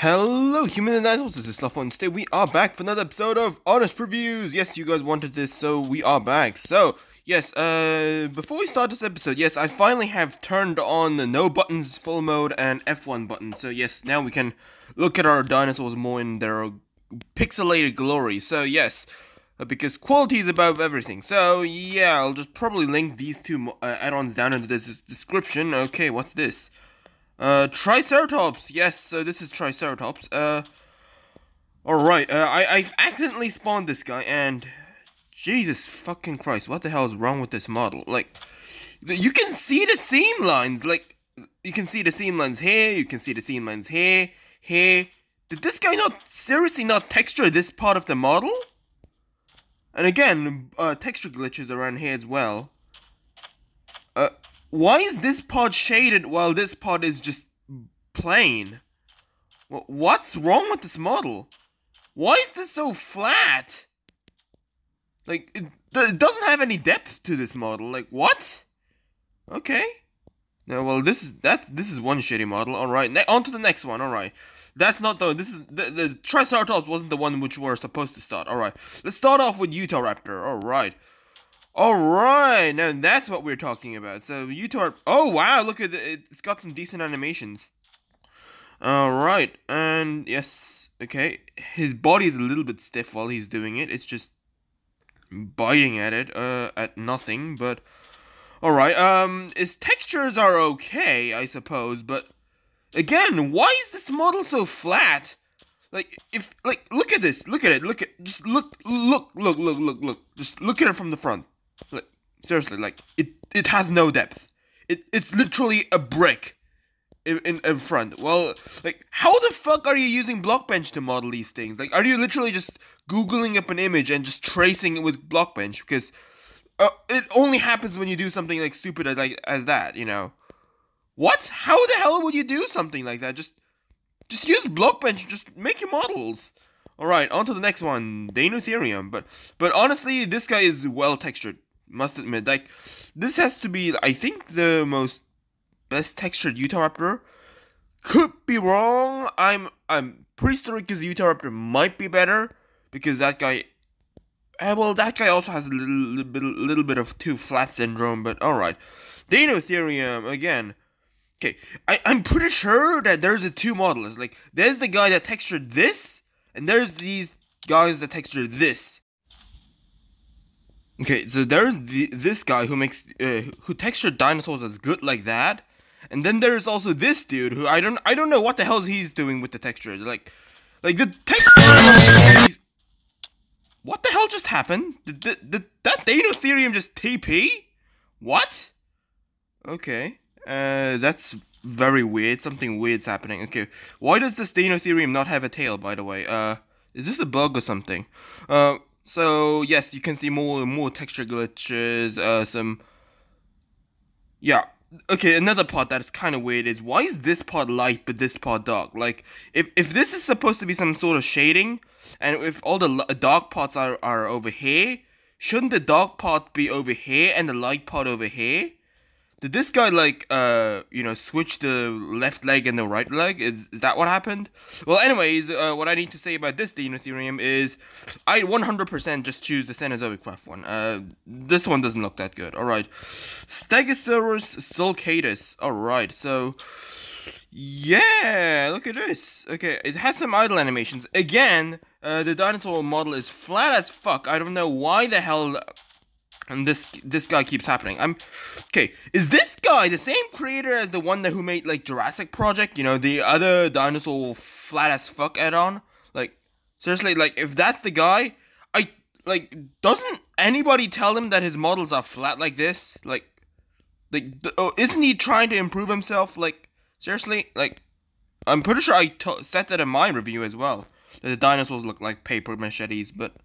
Hello, human and dinosaurs. This is Stuff on. Today we are back for another episode of Honest Reviews. Yes, you guys wanted this, so we are back. So, yes, uh, before we start this episode, yes, I finally have turned on the no buttons full mode and F1 button. So, yes, now we can look at our dinosaurs more in their pixelated glory. So, yes, uh, because quality is above everything. So, yeah, I'll just probably link these two uh, add-ons down in the description. Okay, what's this? Uh, Triceratops. Yes, so this is Triceratops. Uh, alright, uh, I, I've accidentally spawned this guy, and Jesus fucking Christ, what the hell is wrong with this model? Like, you can see the seam lines, like, you can see the seam lines here, you can see the seam lines here, here. Did this guy not, seriously not texture this part of the model? And again, uh, texture glitches around here as well. Why is this part shaded while this part is just plain? What's wrong with this model? Why is this so flat? Like, it, it doesn't have any depth to this model. Like, what? Okay. Well, this is that. This is one shitty model. All right, ne- on to the next one. All right, that's not the. This is the the Triceratops wasn't the one which we're supposed to start. All right, let's start off with Utahraptor. All right, Alright, now that's what we're talking about. So, Utah. Oh, wow, look at it. It's got some decent animations. Alright, and yes, okay. His body is a little bit stiff while he's doing it. It's just biting at it, uh, at nothing, but. Alright, um, his textures are okay, I suppose, but. Again, why is this model so flat? Like, if, like, look at this, look at it, look at, just look, look, look, look, look, look, just look at it from the front. Like seriously, like it it has no depth. It it's literally a brick in, in, in front. Well, like how the fuck are you using Blockbench to model these things? Like, are you literally just googling up an image and just tracing it with Blockbench? Because uh, it only happens when you do something like stupid as, like as that, you know. What? How the hell would you do something like that? Just just use Blockbench. Just make your models. All right, on to the next one, Deinotherium. But but honestly, this guy is well textured must admit, like this has to be, I think, the most best textured Utahraptor. Could be wrong. I'm I'm pretty sure because Utahraptor might be better because that guy. Eh, well, that guy also has a little, little bit, little bit of too flat syndrome. But all right, Deinotherium again. Okay, I, I'm pretty sure that there's a two models. Like, there's the guy that textured this, and there's these guys that textured this. Okay, so there's the, this guy who makes uh, who textured dinosaurs as good like that, and then there's also this dude who I don't I don't know what the hell he's doing with the textures. Like, like the texture. what the hell just happened? Did, did, did that Deinotherium just TP? What? Okay, uh, that's very weird. Something weird's happening. Okay, why does this Deinotherium not have a tail? By the way, uh, is this a bug or something? Uh, so yes, you can see more and more texture glitches. Uh, some yeah. Okay, another part that is kind of weird is why is this part light but this part dark? Like, if if this is supposed to be some sort of shading, and if all the dark parts are are over here, shouldn't the dark part be over here and the light part over here? Did this guy like uh you know switch the left leg and the right leg? Is, is that what happened? Well, anyways, uh, what I need to say about this Deinotherium is I 100% just choose the Cenozoic craft one. Uh, this one doesn't look that good. All right, Stegosaurus sulcatus. All right, so yeah, look at this. Okay, it has some idle animations. Again, uh, the dinosaur model is flat as fuck. I don't know why the hell and this this guy keeps happening. I'm okay. Is this guy the same creator as the one that who made like Jurassic Project? You know, the other dinosaur flat as fuck add-on. Like seriously, like if that's the guy, I like doesn't anybody tell him that his models are flat like this? Like, like oh, isn't he trying to improve himself? Like seriously, like I'm pretty sure I t- said that in my review as well. That the dinosaurs look like paper machetes, but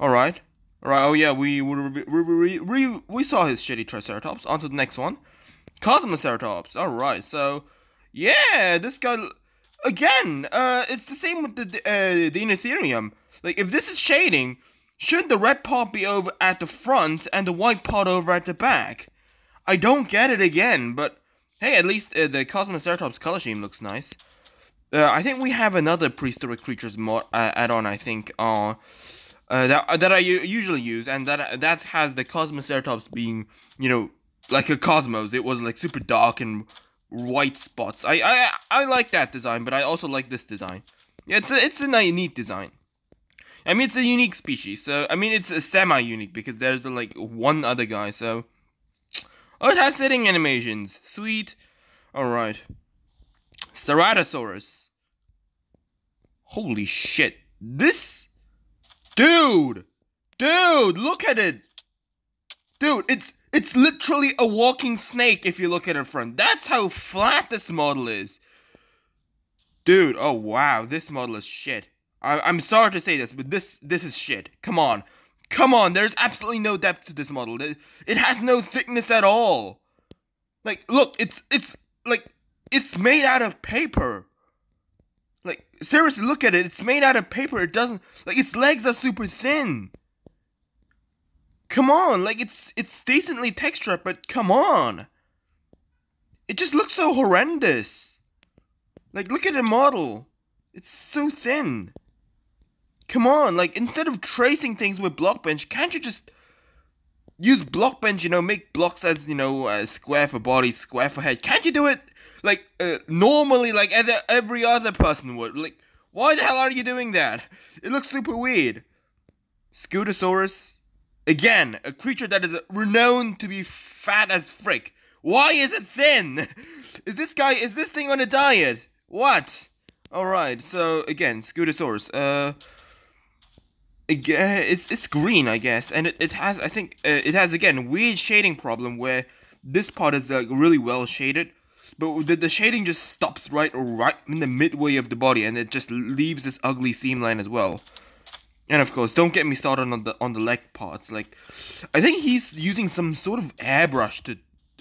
all right. Right. Oh yeah, we we, we, we, we saw his shitty Triceratops. On to the next one, Cosmoceratops. All right. So yeah, this guy again. Uh, it's the same with the uh, the. Like if this is shading, shouldn't the red part be over at the front and the white part over at the back? I don't get it again, but hey, at least uh, the Cosmoceratops color scheme looks nice. uh, I think we have another prehistoric creatures mod uh, add-on. I think uh, uh that that I usually use, and that that has the Cosmoceratops being you know like a cosmos. It was like super dark and white spots. I I I like that design, but I also like this design. Yeah, it's a it's a neat design. I mean, it's a unique species. So I mean, it's a semi-unique because there's like one other guy. So oh, it has sitting animations. Sweet. All right. Ceratosaurus. Holy shit! This dude, dude, look at it, dude. It's it's literally a walking snake if you look at it front. That's how flat this model is. Dude, oh wow, this model is shit. I, am sorry to say this, but this this is shit. Come on. Come on, there's absolutely no depth to this model. It, it has no thickness at all. Like, look, it's it's like it's made out of paper. Seriously, look at it. It's made out of paper. It doesn't like its legs are super thin. Come on, like it's it's decently textured, but come on. It just looks so horrendous. Like look at the model. It's so thin. Come on, like instead of tracing things with Blockbench, can't you just use Blockbench, you know, make blocks as, you know, uh, square for body, square for head. Can't you do it like uh, normally like every other person would? Like why the hell are you doing that? It looks super weird. Scutosaurus Again, a creature that is renowned to be fat as frick. Why is it thin? Is this guy, is this thing on a diet? What? Alright, so again, Scutosaurus. Uh, again, it's, it's green, I guess, and it, it has, I think, uh, it has, again, weird shading problem where this part is uh, really well shaded, but the, the shading just stops right, right in the midway of the body, and it just leaves this ugly seam line as well. And of course, don't get me started on the on the leg parts. Like, I think he's using some sort of airbrush to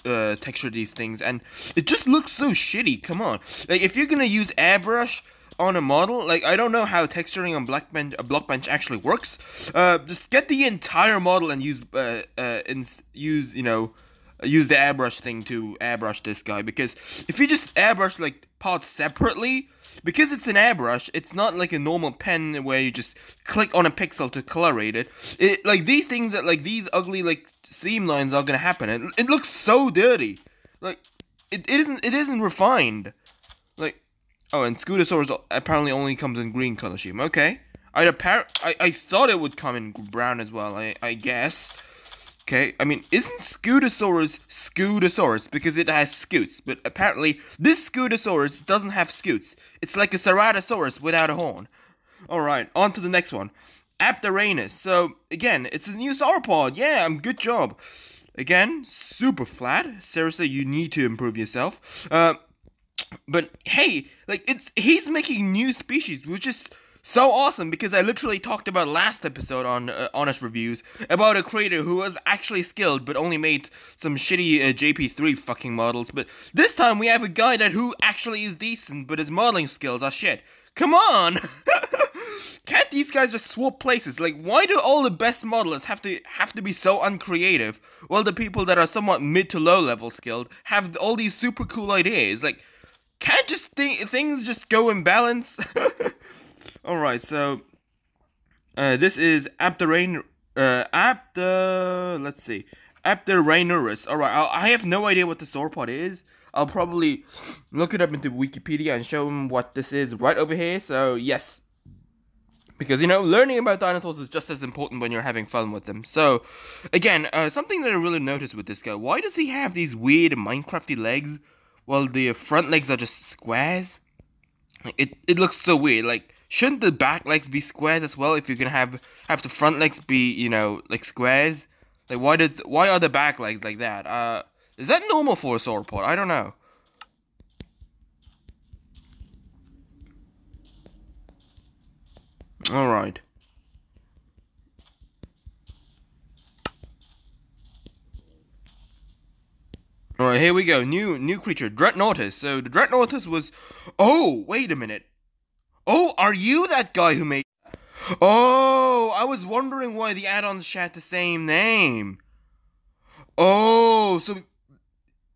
uh, texture these things, and it just looks so shitty. Come on, like if you're gonna use airbrush on a model, like I don't know how texturing on Blackbench a Blockbench actually works. Uh, just get the entire model and use uh, uh use you know use the airbrush thing to airbrush this guy because if you just airbrush like parts separately because it's an airbrush, it's not like a normal pen where you just click on a pixel to colorate it. It like these things that like these ugly like seam lines are gonna happen. It, it looks so dirty. Like it, it isn't it isn't refined. Like oh, and Scutosaurus apparently only comes in green color scheme. Okay, I appar- I I thought it would come in brown as well. I I guess. Okay, I mean, isn't Scutosaurus Scutosaurus because it has scutes? But apparently, this Scutosaurus doesn't have scutes. It's like a Ceratosaurus without a horn. Alright, on to the next one. Apteranus. So, again, it's a new sauropod. Yeah, um, good job. Again, super flat. Seriously, you need to improve yourself. Uh, but hey, like, it's he's making new species, which is so awesome because I literally talked about last episode on uh, Honest Reviews about a creator who was actually skilled but only made some shitty uh, JP3 fucking models. But this time we have a guy that who actually is decent, but his modeling skills are shit. Come on! Can't these guys just swap places? Like, why do all the best modelers have to have to be so uncreative, while the people that are somewhat mid to low level skilled have all these super cool ideas? Like, can't just th- things just go in balance? All right, so uh, this is Apterain, uh, Apter, let's see, Apterainerus. All right, I, I have no idea what the sauropod is. I'll probably look it up into Wikipedia and show them what this is right over here. So yes, because you know learning about dinosaurs is just as important when you're having fun with them. So again, uh, something that I really noticed with this guy: why does he have these weird Minecrafty legs, while the front legs are just squares? It it looks so weird. Like shouldn't the back legs be squares as well if you're gonna have have the front legs be you know like squares like why did why are the back legs like that uh is that normal for a sauropod i don't know all right All right, here we go. New new creature, Dreadnoughtus. So the Dreadnoughtus was. Oh, wait a minute. Oh, are you that guy who made. Oh, I was wondering why the add ons had the same name. Oh, so.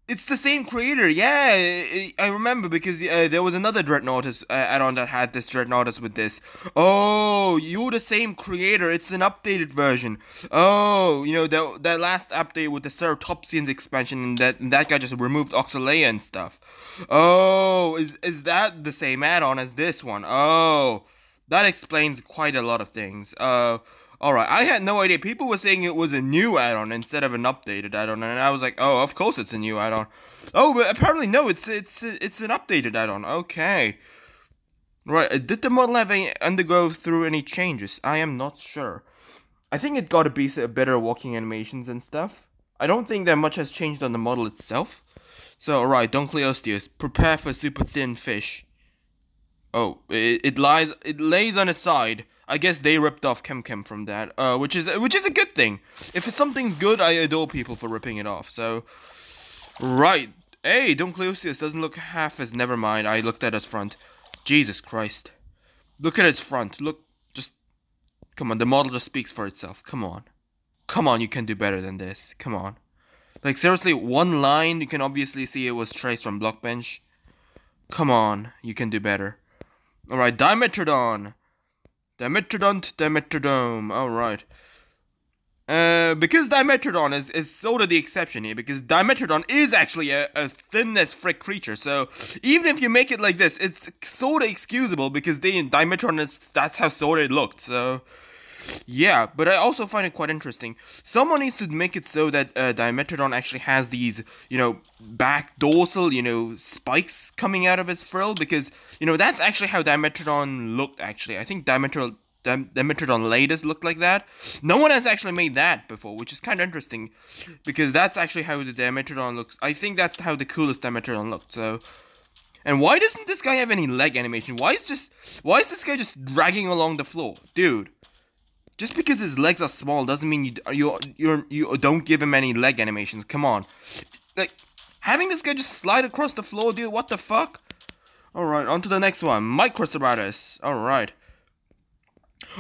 It's the same creator, yeah. I I remember because uh, there was another Dreadnoughtus uh, add-on that had this Dreadnoughtus with this. Oh, you're the same creator. It's an updated version. Oh, you know that that last update with the Ceratopsians expansion, and that and that guy just removed Oxalea and stuff. Oh, is is that the same add-on as this one? Oh, that explains quite a lot of things. Uh. Alright, I had no idea. People were saying it was a new add-on instead of an updated add-on, and I was like, oh, of course it's a new add-on. Oh, but apparently no, it's it's it's an updated add-on. Okay. Right, uh, did the model have any, undergo through any changes? I am not sure. I think it got a be better walking animations and stuff. I don't think that much has changed on the model itself. So, alright, Dunkleosteus, prepare for super thin fish. Oh, it, it lies, it lays on its side. I guess they ripped off Kem Kem from that, uh, which is which is a good thing. If something's good, I adore people for ripping it off. So, right, hey, Dunkleosteus doesn't look half as. Never mind. I looked at his front. Jesus Christ, look at his front. Look, just come on. The model just speaks for itself. Come on, come on. You can do better than this. Come on. Like seriously, one line you can obviously see it was traced from Blockbench. Come on, you can do better. All right, Dimetrodon. Dimetrodont, Dimetrodome. All right. Uh, because Dimetrodon is, is sort of the exception here, because Dimetrodon is actually a, a thin as frick creature, so even if you make it like this, it's sort of excusable because the Dimetrodon is, that's how sort of it looked, so yeah, but I also find it quite interesting. Someone needs to make it so that uh, Dimetrodon actually has these, you know, back dorsal, you know, spikes coming out of his frill because, you know, that's actually how Dimetrodon looked, actually. I think Dimetrodon. Dimetrodon latest looked like that. No one has actually made that before, which is kind of interesting because that's actually how the Dimetrodon looks. I think that's how the coolest Dimetrodon looked. So, and why doesn't this guy have any leg animation? Why is just why is this guy just dragging along the floor, dude? Just because his legs are small doesn't mean you you you you don't give him any leg animations. Come on, like having this guy just slide across the floor, dude. What the fuck? All right, on to the next one, Microceratus. All right.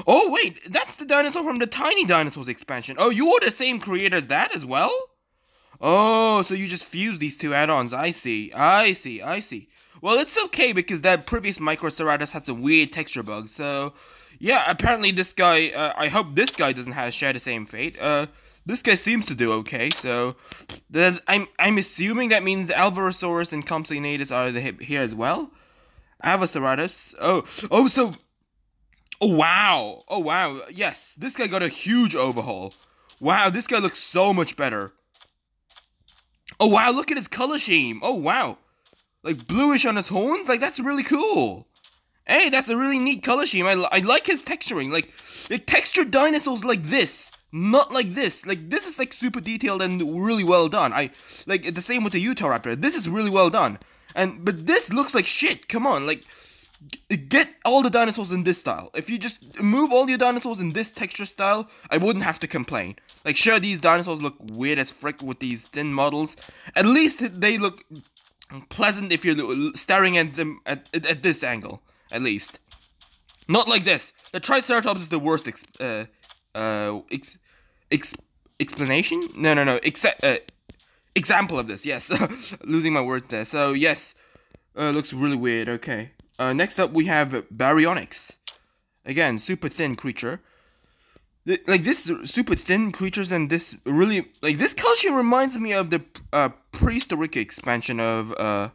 Oh wait, that's the dinosaur from the Tiny Dinosaurs expansion. Oh, you are the same creator as that as well? Oh, so you just fused these two add-ons. I see. I see. I see. Well, it's okay because that previous Microceratus had some weird texture bugs, so yeah, apparently this guy. Uh, I hope this guy doesn't have share the same fate. Uh, this guy seems to do okay. So, then I'm I'm assuming that means Alvarezsaurus and Compsognathus are the, here as well. Avoceratus. Oh, oh, so. Oh wow! Oh wow! Yes, this guy got a huge overhaul. Wow, this guy looks so much better. Oh wow! Look at his color scheme. Oh wow! Like bluish on his horns. Like that's really cool. Hey, that's a really neat color scheme. I, I like his texturing. Like, like textured dinosaurs like this, not like this. Like this is like super detailed and really well done. I like the same with the Utahraptor. This is really well done. And but this looks like shit. Come on, like get all the dinosaurs in this style. If you just move all your dinosaurs in this texture style, I wouldn't have to complain. Like sure, these dinosaurs look weird as frick with these thin models. At least they look pleasant if you're staring at them at, at, at this angle at least. Not like this. The Triceratops is the worst ex- uh, uh, ex- ex- explanation? No, no, no. Except uh, example of this. Yes, losing my words there. So yes, uh, looks really weird. Okay. Uh, next up we have Baryonyx. Again, super thin creature. Like this super thin creatures and this really like this culture reminds me of the uh, prehistoric expansion of uh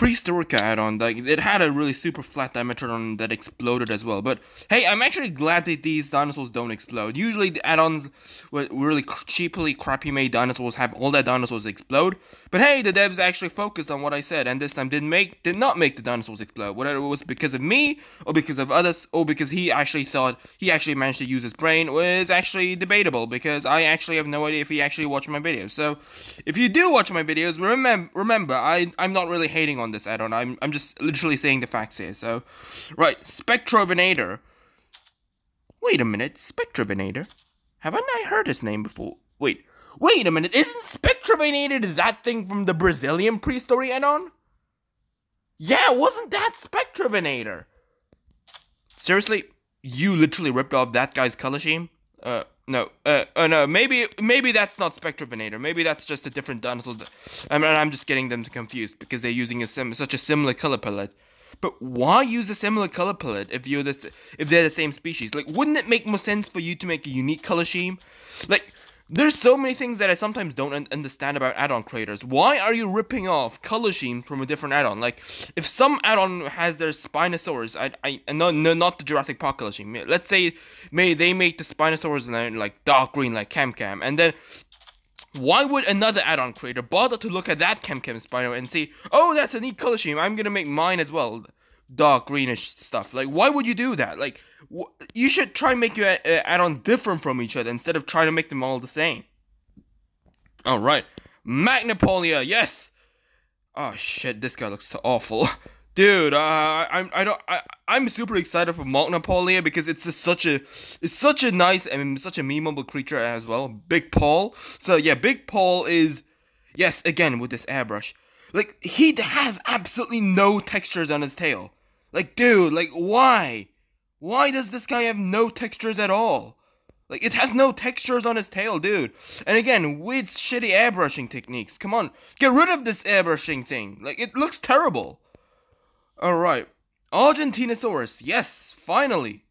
Prehistorica add-on, like it had a really super flat Dimetrodon that exploded as well. But hey, I'm actually glad that these dinosaurs don't explode. Usually the add-ons with really cheaply crappy made dinosaurs have all their dinosaurs explode. But hey, the devs actually focused on what I said, and this time didn't make did not make the dinosaurs explode. Whether it was because of me or because of others, or because he actually thought he actually managed to use his brain was actually debatable. Because I actually have no idea if he actually watched my videos. So if you do watch my videos, remember remember I I'm not really hating on this add-on. I'm I'm just literally saying the facts here. So, right, Spectrovenator. Wait a minute, Spectrovenator. Haven't I heard his name before? Wait, wait a minute. Isn't Spectrovenator that thing from the Brazilian pre-story add-on? Yeah, wasn't that Spectrovenator? Seriously, you literally ripped off that guy's color scheme? Uh, No, uh, uh, no, maybe maybe that's not Spectrovenator. Maybe that's just a different dinosaur. I mean, I'm just getting them confused because they're using a sim- such a similar color palette. But why use a similar color palette if you're the if they're the same species? Like, wouldn't it make more sense for you to make a unique color scheme? Like, there's so many things that I sometimes don't un- understand about add-on creators. Why are you ripping off color scheme from a different add-on? Like, if some add-on has their Spinosaurus, I, I, no, no, not the Jurassic Park color scheme. Let's say, may they make the Spinosaurus in like dark green, like Kem Kem, and then why would another add-on creator bother to look at that Kem Kem Spino and say, "Oh, that's a neat color scheme. I'm gonna make mine as well, dark greenish stuff." Like, why would you do that? Like, wh- you should try and make your uh, add-ons different from each other instead of trying to make them all the same. All right, Magnapaulia, yes. Oh shit, this guy looks so awful. Dude, uh, I'm I don't I I'm super excited for Magnapaulia because it's just such a it's such a nice and such a memeable creature as well. Big Paul. So yeah, Big Paul is yes again with this airbrush. Like he has absolutely no textures on his tail. Like dude, like why? Why does this guy have no textures at all? Like it has no textures on his tail, dude. And again, with shitty airbrushing techniques. Come on, get rid of this airbrushing thing. Like it looks terrible. Alright. Argentinosaurus. Yes, finally.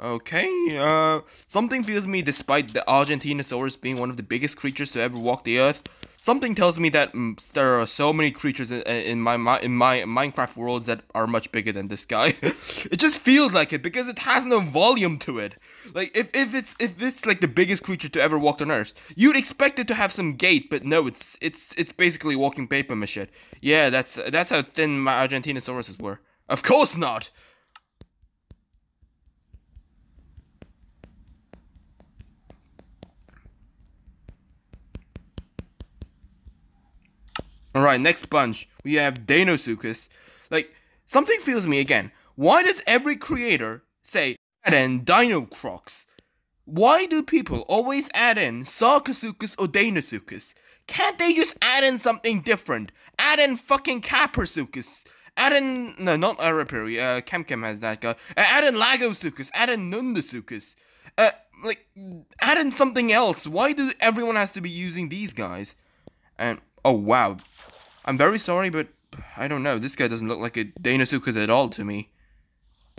Okay, uh, something feels me despite the Argentinosaurus being one of the biggest creatures to ever walk the earth. Something tells me that mm, there are so many creatures in, my in my Minecraft worlds that are much bigger than this guy. it just feels like it because it has no volume to it. Like if, if it's if it's like the biggest creature to ever walk on Earth, you'd expect it to have some gait, but no, it's it's it's basically walking paper mache. Yeah, that's that's how thin my Argentinosauruses were. Of course not. Alright, next bunch. We have Deinosuchus. Like, something feels me again. Why does every creator say add in Dinocrocs? Why do people always add in Sarcosuchus or Deinosuchus? Can't they just add in something different? Add in fucking Caprosuchus. Add in no, not Arapiri. Uh, Kemkem has that guy. Uh, add in Lagosuchus. Add in Nundasuchus. Uh, like add in something else. Why do everyone has to be using these guys? And oh wow, I'm very sorry, but I don't know. This guy doesn't look like a Deinosuchus at all to me.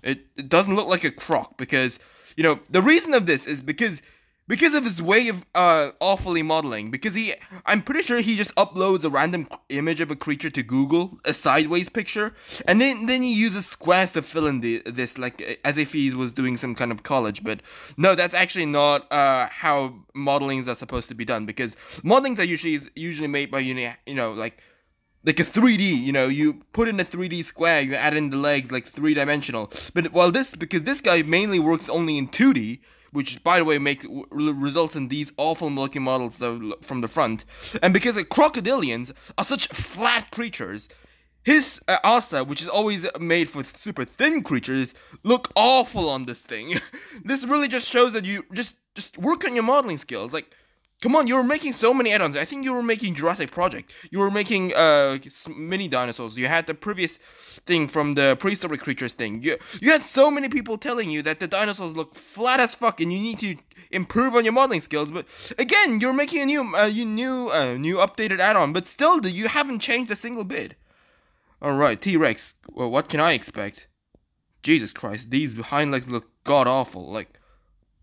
It, it doesn't look like a croc because you know the reason of this is because because of his way of uh awfully modeling because he i'm pretty sure he just uploads a random image of a creature to google a sideways picture and then then he uses squares to fill in the this like as if he was doing some kind of college but no that's actually not uh how modelings are supposed to be done because modelings are usually usually made by you know like like a 3D, you know, you put in a 3D square, you add in the legs like three dimensional. But while this, because this guy mainly works only in 2D, which by the way make results in these awful looking models from the front, and because the crocodilians are such flat creatures, his uh, Asa, which is always made for super thin creatures, look awful on this thing. this really just shows that you just just work on your modeling skills. Like Come on, you were making so many add-ons. I think you were making Jurassic Project. You were making uh mini dinosaurs. You had the previous thing from the prehistoric creatures thing. You you had so many people telling you that the dinosaurs look flat as fuck and you need to improve on your modeling skills. But again, you're making a new uh, you new uh, new updated add-on, but still you haven't changed a single bit. All right, T-Rex. Well, what can I expect? Jesus Christ, these hind legs look god awful. Like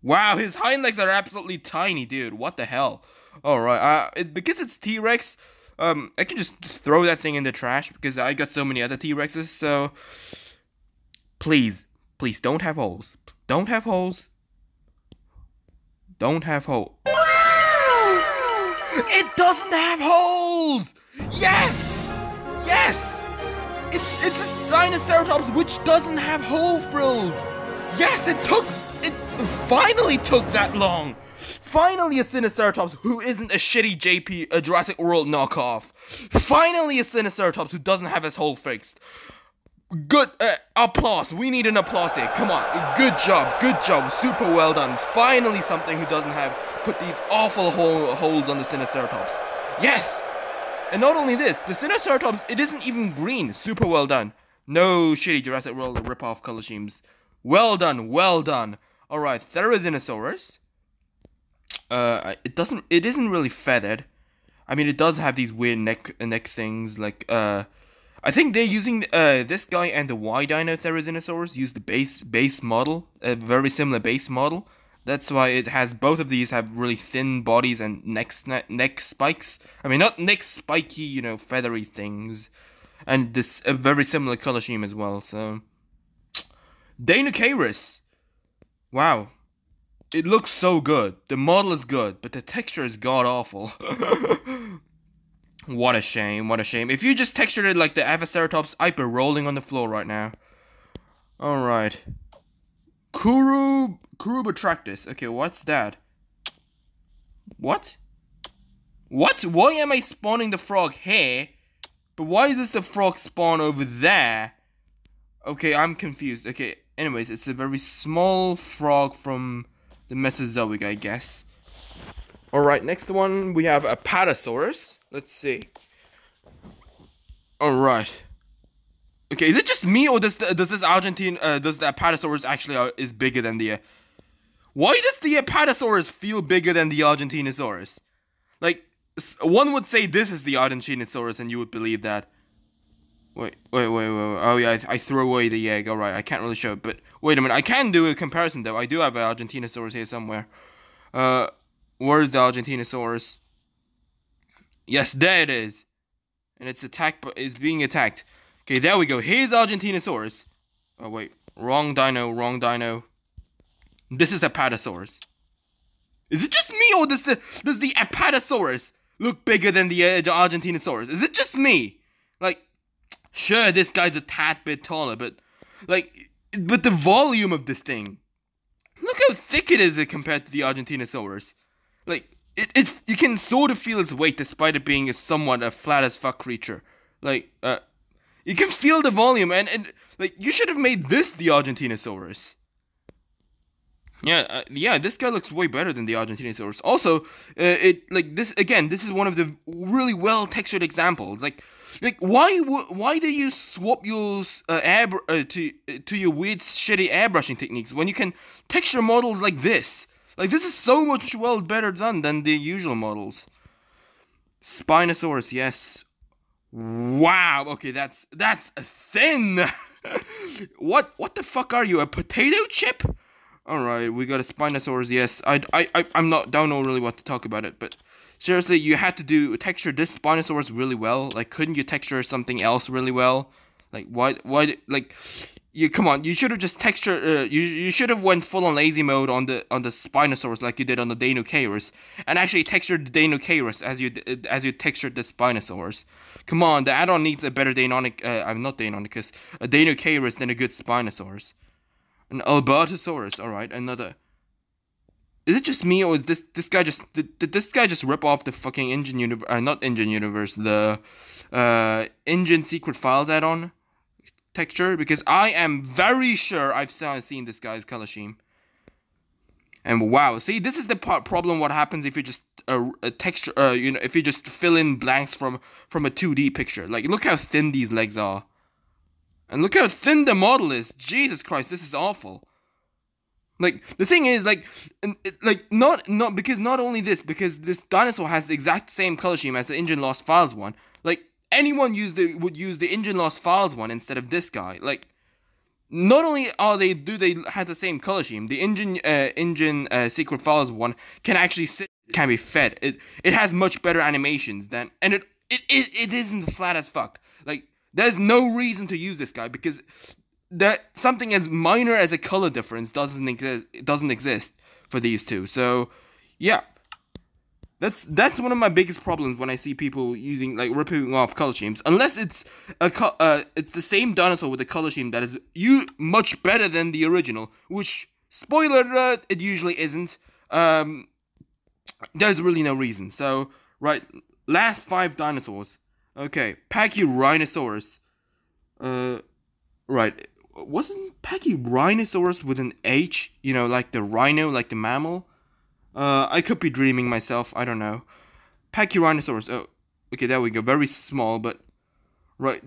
Wow, his hind legs are absolutely tiny, dude. What the hell? All right, uh, it, because it's T Rex, um, I can just throw that thing in the trash because I got so many other T Rexes. So, please, please don't have holes. Don't have holes. Don't have holes. It doesn't have holes. Yes, yes. It, it's a Sinoceratops which doesn't have hole frills. Yes, it took finally took that long. Finally, a Sinoceratops who isn't a shitty JP, a Jurassic World knockoff. Finally, a Sinoceratops who doesn't have his hole fixed. Good uh, applause. We need an applause here. Come on. Good job. Good job. Super well done. Finally, something who doesn't have put these awful hole, holes on the Sinoceratops. Yes. And not only this, the Sinoceratops it isn't even green. Super well done. No shitty Jurassic World rip-off color schemes. Well done. Well done. Alright, Therizinosaurus. uh, it doesn't. It isn't really feathered. I mean, it does have these weird neck neck things. Like, uh, I think they're using uh this guy and the Y Dino Therizinosaurus use the base base model, a very similar base model. That's why it has both of these have really thin bodies and neck neck spikes. I mean, not neck spiky, you know, feathery things, and this a very similar color scheme as well. So, Deinocheirus. Wow, it looks so good. The model is good, but the texture is god awful. what a shame, what a shame. If you just textured it like the Avaceratops, I'd be rolling on the floor right now. Alright. Kuru Kurubotractus. Okay, what's that? What? What? Why am I spawning the frog here? But why is this the frog spawn over there? Okay, I'm confused. Okay, anyways, it's a very small frog from the Mesozoic, I guess. Alright, next one we have Apatosaurus. Let's see. Alright. Okay, is it just me or does the, does this Argentine uh, does the Apatosaurus actually uh, is bigger than the uh, Why does the Apatosaurus feel bigger than the Argentinosaurus? Like one would say this is the Argentinosaurus and you would believe that. Wait, wait, wait, wait. Oh yeah, I, I threw away the egg. All right, I can't really show it, but wait a minute. I can do a comparison though. I do have an Argentinosaurus here somewhere. Uh, where's the Argentinosaurus? Yes, there it is, and it's attacked. But it's being attacked. Okay, there we go. Here's Argentinosaurus. Oh wait, wrong dino, wrong dino. This is Apatosaurus. Is it just me, or does the does the Apatosaurus look bigger than the, uh, the Argentinosaurus? Is it just me? Like, Sure, this guy's a tad bit taller, but like, but the volume of this thing. Look how thick it is compared to the Argentinosaurus. Like, it, it, you can sort of feel its weight despite it being a somewhat a flat as fuck creature. Like, uh, you can feel the volume, and, and like, you should have made this the Argentinosaurus. Yeah, uh, yeah, this guy looks way better than the Argentinosaurus. Also, uh, it like this again. This is one of the really well textured examples. Like, like why why do you swap your uh, air uh, to to your weird shitty airbrushing techniques when you can texture models like this? Like this is so much well better done than the usual models. Spinosaurus, yes. Wow. Okay, that's that's thin. what what the fuck are you? A potato chip? All right, we got a Spinosaurus. Yes, I, I, I, I'm not don't know really what to talk about it, but seriously, you had to do texture this Spinosaurus really well. Like, couldn't you texture something else really well? Like, why, why, like, you come on, you should have just texture. Uh, you, you should have went full on lazy mode on the on the Spinosaurus like you did on the Deinocheirus, and actually textured the Deinocheirus as you as you textured the Spinosaurus. Come on, the add-on needs a better Deinonych. Uh, I'm not Deinonychus, a Deinocheirus than a good Spinosaurus. An Albertosaurus. All right, another. Is it just me, or is this this guy just did, did this guy just rip off the fucking InGen universe? Uh, not engine universe, the uh InGen secret files add-on texture because I am very sure I've seen this guy's color scheme. And wow, see, this is the part, problem. What happens if you just uh, a texture, uh, you know, if you just fill in blanks from from a 2D picture? Like, look how thin these legs are. And look how thin the model is. Jesus Christ, this is awful. Like the thing is, like, like not not because not only this, because this dinosaur has the exact same color scheme as the InGen Lost Files one. Like anyone use the would use the InGen Lost Files one instead of this guy. Like, not only are they do they have the same color scheme, the InGen uh, InGen uh, Secret Files one can actually sit, can be fed. It it has much better animations than, and it it it, it isn't flat as fuck. Like there's no reason to use this guy because that something as minor as a color difference doesn't exist doesn't exist for these two. So yeah. That's that's one of my biggest problems when I see people using like ripping off color schemes. Unless it's a co- uh, it's the same dinosaur with a color scheme that is you much better than the original, which spoiler alert, it usually isn't. Um, there's really no reason. So right, last five dinosaurs. Okay, Pachyrhinosaurus. Uh, right. Wasn't Pachyrhinosaurus with an H? You know, like the rhino, like the mammal? Uh, I could be dreaming myself. I don't know. Pachyrhinosaurus. Oh, okay, there we go. Very small, but right.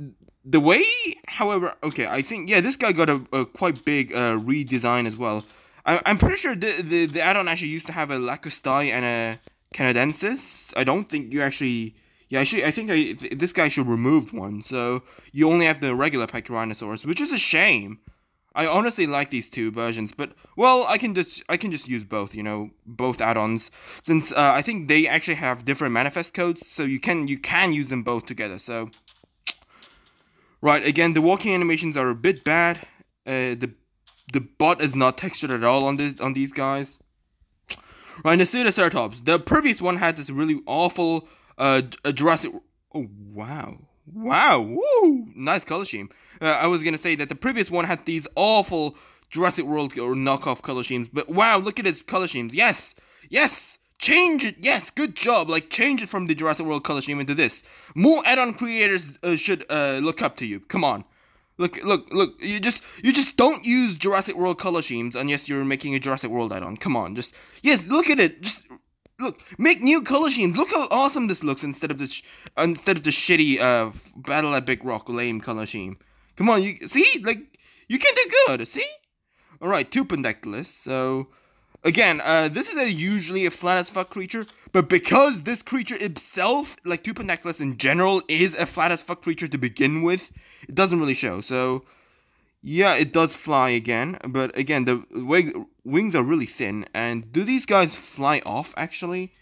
The way, however, okay, I think yeah, this guy got a, a quite big uh, redesign as well. I, I'm pretty sure the, the, the add-on actually used to have a lakustai and a Canadensis. I don't think you actually... Yeah, I, should, I think I, this guy should remove one, so you only have the regular Pachyrhinosaurus, which is a shame. I honestly like these two versions, but well, I can just I can just use both, you know, both add-ons since uh, I think they actually have different manifest codes, so you can you can use them both together. So, right again, the walking animations are a bit bad. Uh, the the bot is not textured at all on this on these guys. Right, the Pseudoceratops. The previous one had this really awful uh Jurassic. Oh wow, wow, woo, nice color scheme. Uh, I was gonna say that the previous one had these awful Jurassic World or knockoff color schemes, but wow, look at his color schemes. Yes, yes, change it. Yes, good job. Like change it from the Jurassic World color scheme into this. More add-on creators uh, should uh, look up to you. Come on. Look, look, look! You just, you just don't use Jurassic World color schemes unless you're making a Jurassic World add-on. Come on, just yes, look at it. Just look, make new color schemes. Look how awesome this looks instead of this, instead of the shitty uh, Battle at Big Rock lame color scheme. Come on, you see, like you can do good. See, all right, two Tupandactylus. So again, uh, this is a usually a flat as fuck creature, but because this creature itself, like two Tupandactylus in general, is a flat as fuck creature to begin with, it doesn't really show. So yeah, it does fly again, but again, the wings are really thin. And do these guys fly off actually?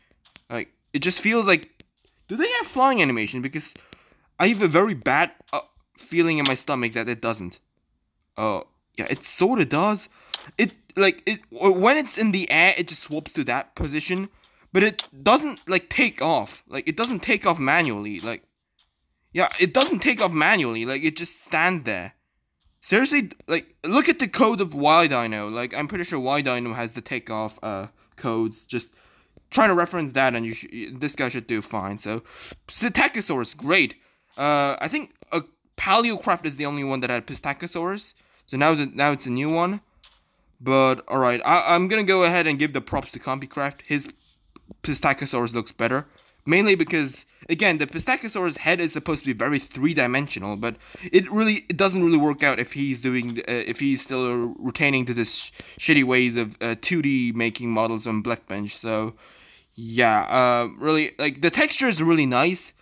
Like it just feels like, do they have flying animation? Because I have a very bad. Uh, feeling in my stomach that it doesn't. Oh, uh, yeah, it sort of does. It like it when it's in the air, it just swaps to that position, but it doesn't like take off. Like it doesn't take off manually. Like yeah, it doesn't take off manually. Like it just stands there. Seriously, like look at the code of Y Dino. Like I'm pretty sure Y Dino has the takeoff uh codes. Just trying to reference that, and you sh- this guy should do fine. So, Psittacosaurus, great. Uh, I think a Paleocraft is the only one that had Pistachosaurus. So now it's a, now it's a new one. But alright, I'm gonna go ahead and give the props to CompuCraft. His Pistachosaurus looks better. Mainly because, again, the Pistachosaurus head is supposed to be very three-dimensional, but it really it doesn't really work out if he's doing uh, if he's still retaining to this sh shitty ways of uh, 2D making models on Blockbench. So yeah, uh, really like the texture is really nice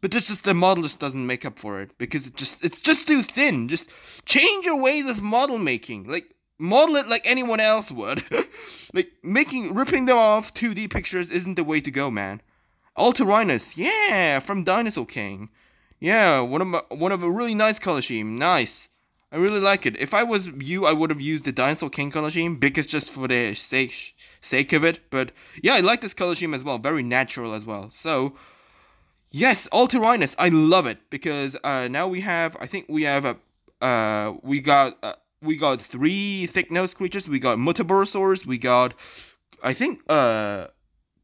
but this just the model just doesn't make up for it because it just it's just too thin. Just change your ways of model making. Like model it like anyone else would. like making ripping them off 2D pictures isn't the way to go, man. Altirhinus, yeah, from Dinosaur King. Yeah, one of my, one of a really nice color scheme. Nice. I really like it. If I was you, I would have used the Dinosaur King color scheme because just for the sake sake of it. But yeah, I like this color scheme as well. Very natural as well. So Yes, Altirhinus. I love it because uh, now we have. I think we have a. Uh, we got. Uh, we got three thick nose creatures. We got Muttaburrasaurus. We got. I think. Uh,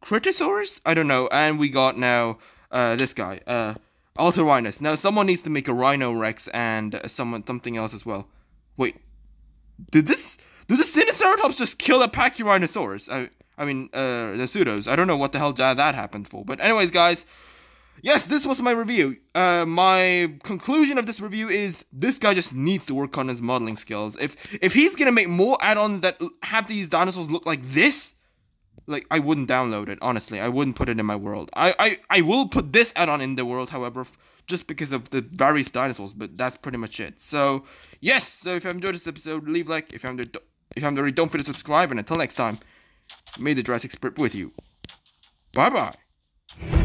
Kritosaurus. I don't know. And we got now. Uh, this guy. Uh, Altirhinus. Now someone needs to make a Rhino Rex and someone something else as well. Wait. Did this? Did the Sinoceratops just kill a Pachyrhinosaurus? I. I mean, uh, the pseudos. I don't know what the hell that happened for. But anyways, guys yes, this was my review. Uh, my conclusion of this review is this guy just needs to work on his modeling skills. If if he's gonna make more add-ons that have these dinosaurs look like this, like I wouldn't download it. Honestly, I wouldn't put it in my world. I I, I will put this add-on in the world, however, just because of the various dinosaurs. But that's pretty much it. So yes. So if you enjoyed this episode, leave like. If you haven't if you haven't already, don't forget to subscribe. And until next time, may the Jurassic Spirit with you. Bye bye.